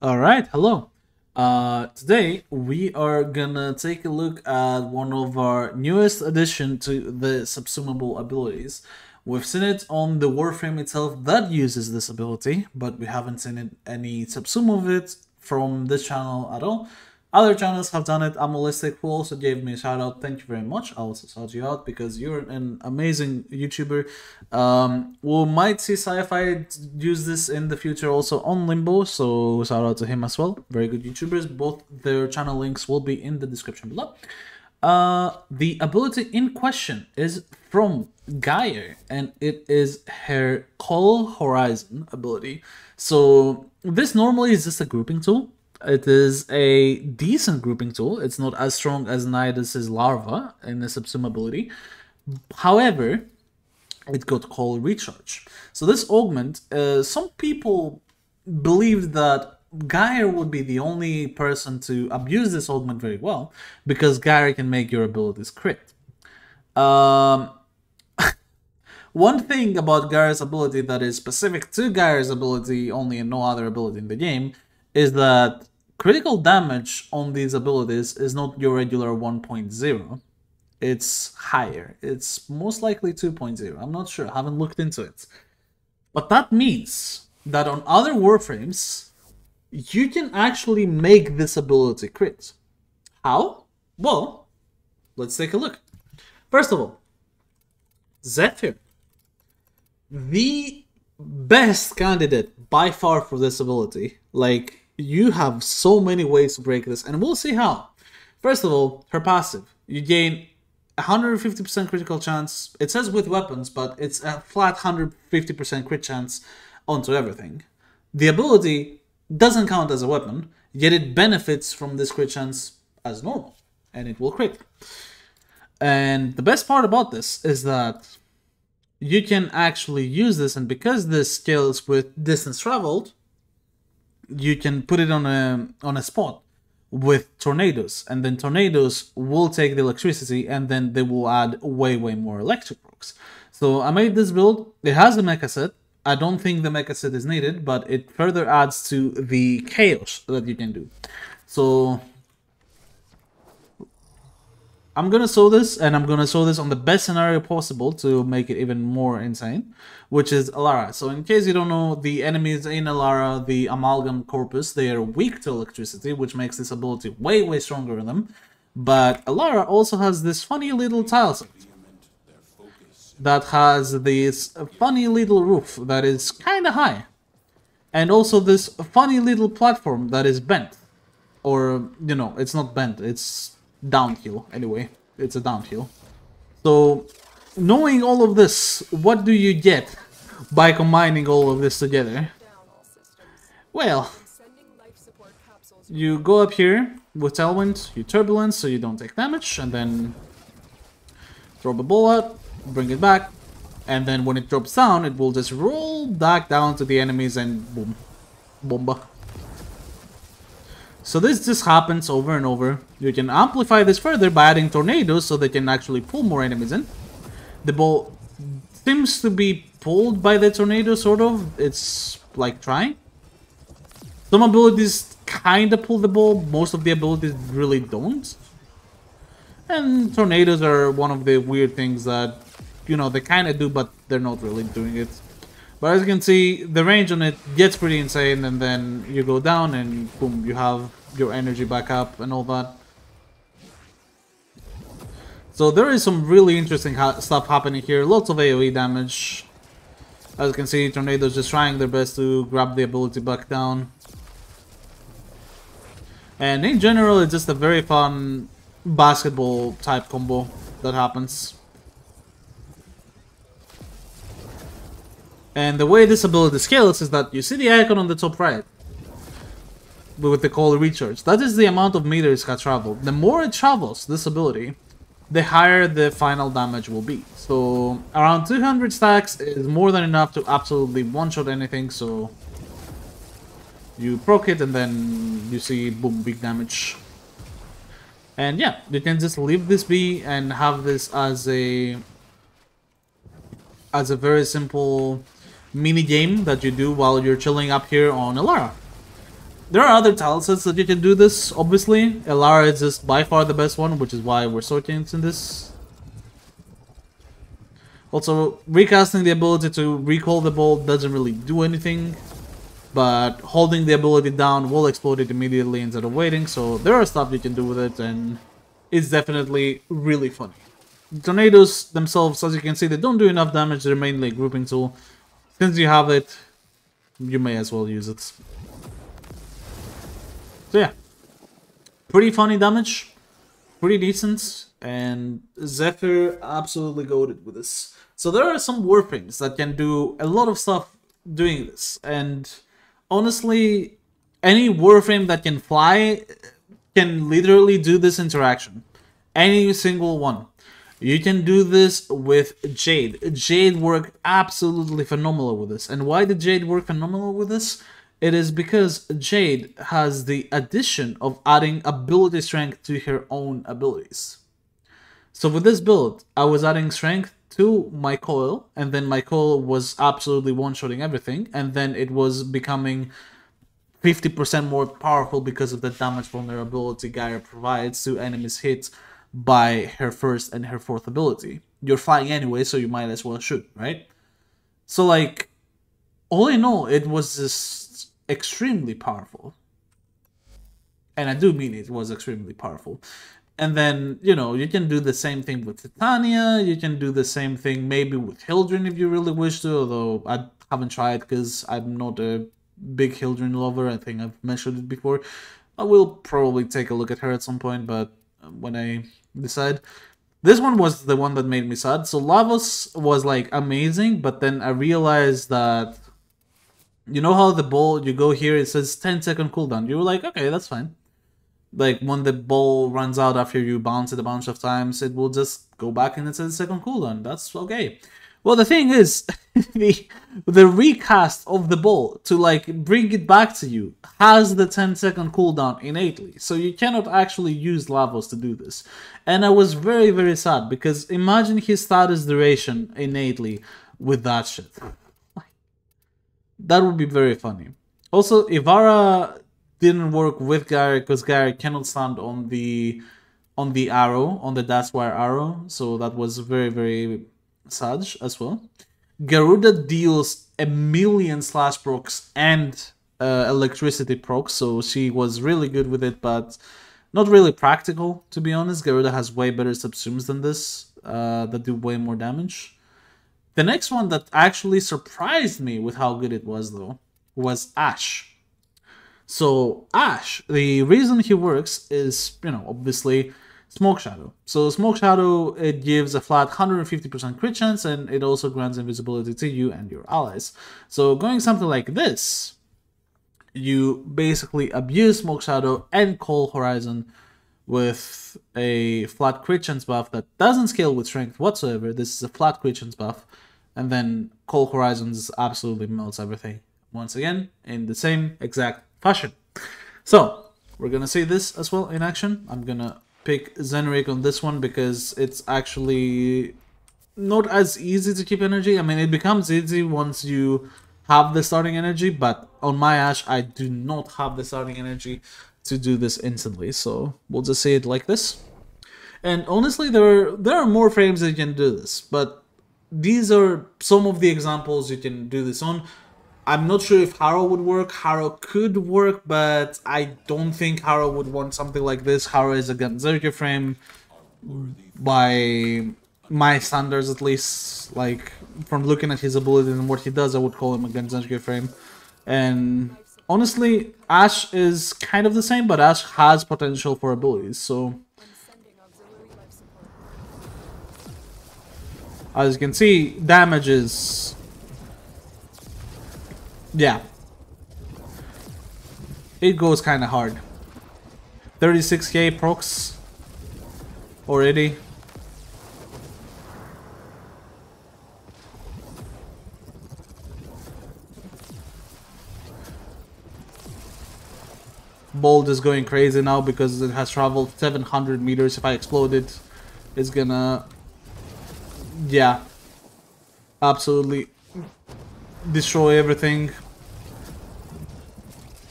Alright, hello. Uh, today we are gonna take a look at one of our newest addition to the subsumable abilities. We've seen it on the Warframe itself that uses this ability, but we haven't seen it, any subsume of it from this channel at all. Other channels have done it. Amolistic, who also gave me a shout out. Thank you very much. I also shout you out because you're an amazing YouTuber. Um, we might see sci-fi use this in the future also on Limbo, so shout out to him as well. Very good YouTubers. Both their channel links will be in the description below. Uh, the ability in question is from Gyre, and it is her Coil Horizon ability. So this normally is just a grouping tool it is a decent grouping tool. It's not as strong as Nidus's Larva in the subsumability. However, it got Coil Recharge. So this augment, uh, some people believed that Gyre would be the only person to abuse this augment very well because Gyre can make your abilities crit. Um, one thing about Gyre's ability that is specific to Gyre's ability only and no other ability in the game is that critical damage on these abilities is not your regular 1.0. It's higher. It's most likely 2.0. I'm not sure. I haven't looked into it. But that means that on other Warframes, you can actually make this ability crit. How? Well, let's take a look. First of all, Zephyr. The best candidate by far for this ability. Like, you have so many ways to break this, and we'll see how. First of all, her passive. You gain 150% critical chance. It says with weapons, but it's a flat 150% crit chance onto everything. The ability doesn't count as a weapon, yet it benefits from this crit chance as normal, and it will crit. And the best part about this is that you can actually use this, and because this scales with distance traveled, you can put it on a on a spot with tornadoes and then tornadoes will take the electricity and then they will add way way more electric rocks. So i made this build. It has the mecha set. I don't think the mecha set is needed but it further adds to the chaos that you can do. So I'm gonna show this, and I'm gonna show this on the best scenario possible to make it even more insane, which is Alara. So in case you don't know, the enemies in Alara, the Amalgam Corpus, they are weak to electricity, which makes this ability way, way stronger than them. But Alara also has this funny little tile set that has this funny little roof that is kinda high. And also this funny little platform that is bent. Or, you know, it's not bent, it's downhill anyway. It's a downhill. So, knowing all of this, what do you get by combining all of this together? Well, you go up here with Tailwind, you Turbulence so you don't take damage, and then throw a ball out, bring it back, and then when it drops down, it will just roll back down to the enemies and boom. Bomba. So this just happens over and over. You can amplify this further by adding tornadoes so they can actually pull more enemies in. The ball seems to be pulled by the tornado, sort of. It's like trying. Some abilities kind of pull the ball, most of the abilities really don't. And tornadoes are one of the weird things that, you know, they kind of do, but they're not really doing it. But as you can see, the range on it gets pretty insane, and then you go down and boom, you have your energy back up and all that. So there is some really interesting ha stuff happening here. Lots of AoE damage. As you can see, Tornado's just trying their best to grab the ability back down. And in general, it's just a very fun basketball type combo that happens. And the way this ability scales is that you see the icon on the top right with the Coil Recharge. That is the amount of meters it traveled. The more it travels, this ability, the higher the final damage will be. So around 200 stacks is more than enough to absolutely one-shot anything, so you proc it and then you see boom, big damage. And yeah, you can just leave this be and have this as a as a very simple mini game that you do while you're chilling up here on Alara. There are other talent sets that you can do this, obviously. Elara is just by far the best one, which is why we're sorting it in this. Also, recasting the ability to recall the ball doesn't really do anything, but holding the ability down will explode it immediately instead of waiting, so there are stuff you can do with it, and it's definitely really funny. The Tornadoes themselves, as you can see, they don't do enough damage, they're mainly a grouping tool. Since you have it, you may as well use it. So yeah, pretty funny damage, pretty decent, and Zephyr absolutely goaded with this. So there are some warpings that can do a lot of stuff doing this, and honestly, any warframe that can fly can literally do this interaction. Any single one. You can do this with Jade. Jade worked absolutely phenomenal with this. And why did Jade work phenomenal with this? It is because Jade has the addition of adding ability strength to her own abilities. So with this build, I was adding strength to my coil, and then my coil was absolutely one-shotting everything, and then it was becoming 50% more powerful because of the damage vulnerability Gaia provides to enemies hit by her first and her fourth ability. You're flying anyway, so you might as well shoot, right? So like, all in all, it was just extremely powerful. And I do mean it was extremely powerful. And then, you know, you can do the same thing with Titania, you can do the same thing maybe with Hildryn if you really wish to, although I haven't tried because I'm not a big Hildryn lover, I think I've mentioned it before. I will probably take a look at her at some point, but when I decide. This one was the one that made me sad. So Lavos was like amazing, but then I realized that you know how the ball you go here it says 10 second cooldown. You were like, okay, that's fine. Like when the ball runs out after you bounce it a bunch of times, it will just go back and it says second cooldown. That's okay. Well, the thing is, the the recast of the ball to like bring it back to you has the 10 second cooldown innately, so you cannot actually use Lavos to do this. And I was very very sad because imagine his status duration innately with that shit. That would be very funny. Also, Ivara didn't work with Gary because Gary cannot stand on the on the arrow on the dash wire arrow, so that was very very Saj as well. Garuda deals a million slash procs and uh, electricity procs, so she was really good with it, but not really practical, to be honest. Garuda has way better subsumes than this, uh, that do way more damage. The next one that actually surprised me with how good it was, though, was Ash. So, Ash, the reason he works is, you know, obviously Smoke Shadow. So Smoke Shadow, it gives a flat 150% crit chance and it also grants invisibility to you and your allies. So going something like this, you basically abuse Smoke Shadow and Coil Horizon with a flat crit chance buff that doesn't scale with strength whatsoever. This is a flat crit chance buff. And then Coil Horizons absolutely melts everything once again in the same exact fashion. So we're gonna see this as well in action. I'm gonna pick Zenurik on this one because it's actually not as easy to keep energy. I mean, it becomes easy once you have the starting energy, but on my Ash, I do not have the starting energy to do this instantly. So we'll just say it like this. And honestly, there are, there are more frames that you can do this, but these are some of the examples you can do this on. I'm not sure if Harrow would work. Harrow could work, but I don't think Harrow would want something like this. Harrow is a Gunzerker frame by my standards at least. Like, from looking at his abilities and what he does, I would call him a Gunzerker frame. And honestly, Ash is kind of the same, but Ash has potential for abilities, so... As you can see, damage is yeah. It goes kind of hard. 36k procs already. Bolt is going crazy now because it has traveled 700 meters. If I explode it, it's gonna... Yeah. Absolutely destroy everything.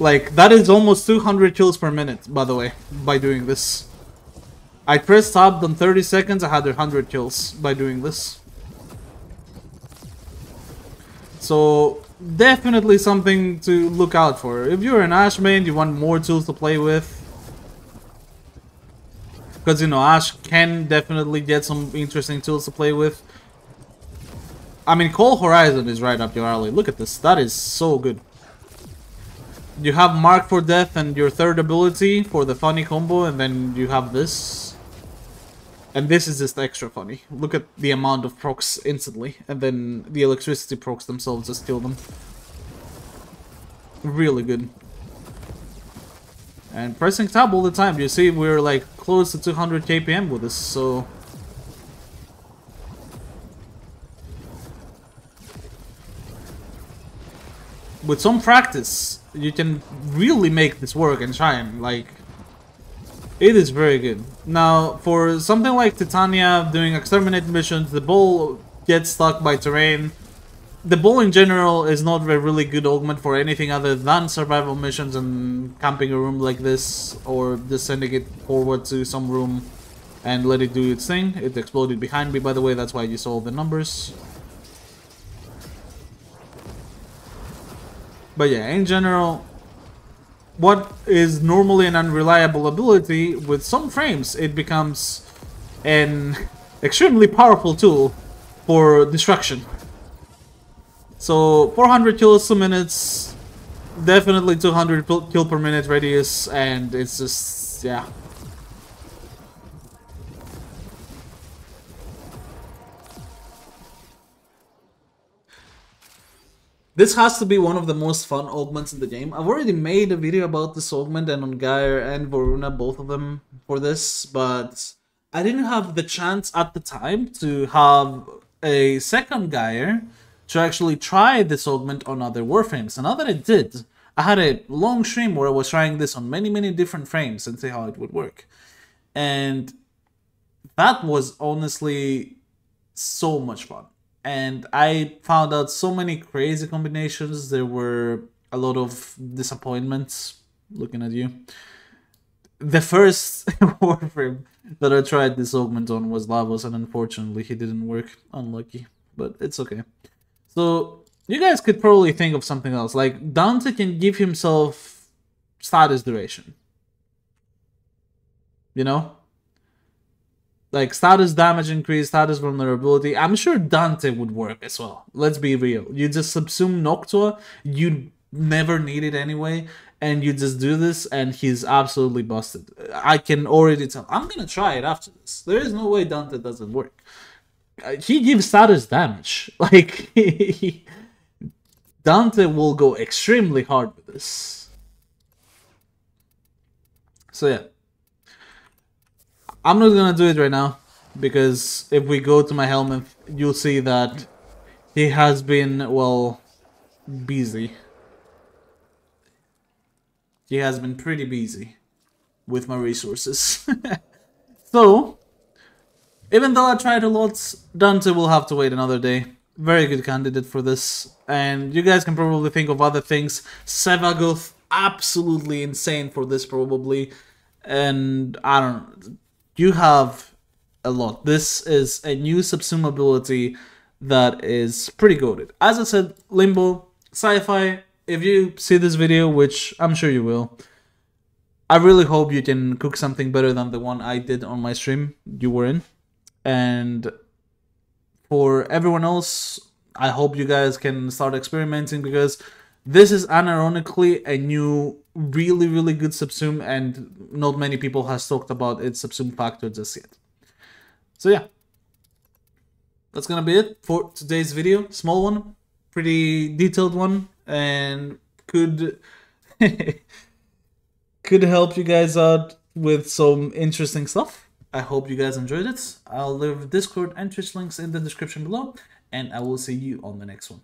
Like, that is almost 200 kills per minute, by the way, by doing this. I pressed tab on 30 seconds, I had 100 kills by doing this. So, definitely something to look out for. If you're an Ash main, you want more tools to play with. Because, you know, Ash can definitely get some interesting tools to play with. I mean, Coil Horizon is right up your alley. Look at this. That is so good you have Mark for Death and your third ability for the funny combo, and then you have this. And this is just extra funny. Look at the amount of procs instantly, and then the electricity procs themselves just kill them. Really good. And pressing tab all the time, you see we're like close to 200 kpm with this, so... With some practice, you can really make this work and shine. Like, it is very good. Now, for something like Titania doing exterminate missions, the bull gets stuck by terrain. The bull in general is not a really good augment for anything other than survival missions and camping a room like this, or just sending it forward to some room and let it do its thing. It exploded behind me, by the way, that's why you saw the numbers. But yeah, in general, what is normally an unreliable ability, with some frames, it becomes an extremely powerful tool for destruction. So 400 kills a minute, definitely 200 kill per minute radius, and it's just, yeah, This has to be one of the most fun augments in the game. I've already made a video about this augment and on Gyre and Voruna, both of them, for this, but I didn't have the chance at the time to have a second Gyre to actually try this augment on other warframes. And now that I did, I had a long stream where I was trying this on many, many different frames and see how it would work. And that was honestly so much fun and I found out so many crazy combinations. There were a lot of disappointments. Looking at you, the first warframe that I tried this augment on was Lavos, and unfortunately, he didn't work. Unlucky, but it's okay. So you guys could probably think of something else. Like Dante can give himself status duration. You know, like status damage increase, status vulnerability. I'm sure Dante would work as well. Let's be real. You just subsume Noctua, you never need it anyway, and you just do this, and he's absolutely busted. I can already tell. I'm gonna try it after this. There is no way Dante doesn't work. Uh, he gives status damage. Like Dante will go extremely hard with this. So yeah. I'm not gonna do it right now because if we go to my helmet, you'll see that he has been well busy. He has been pretty busy with my resources. so, even though I tried a lot, Dante will have to wait another day. Very good candidate for this. And you guys can probably think of other things. Sevagoth, absolutely insane for this probably. And I don't you have a lot. This is a new subsume ability that is pretty goaded. As I said, Limbo, sci-fi, if you see this video, which I'm sure you will, I really hope you can cook something better than the one I did on my stream you were in. And for everyone else, I hope you guys can start experimenting because this is unironically a new, really, really good subsume, and not many people has talked about its subsume factor just yet. So yeah, that's gonna be it for today's video. Small one, pretty detailed one, and could could help you guys out with some interesting stuff. I hope you guys enjoyed it. I'll leave Discord and Twitch links in the description below, and I will see you on the next one.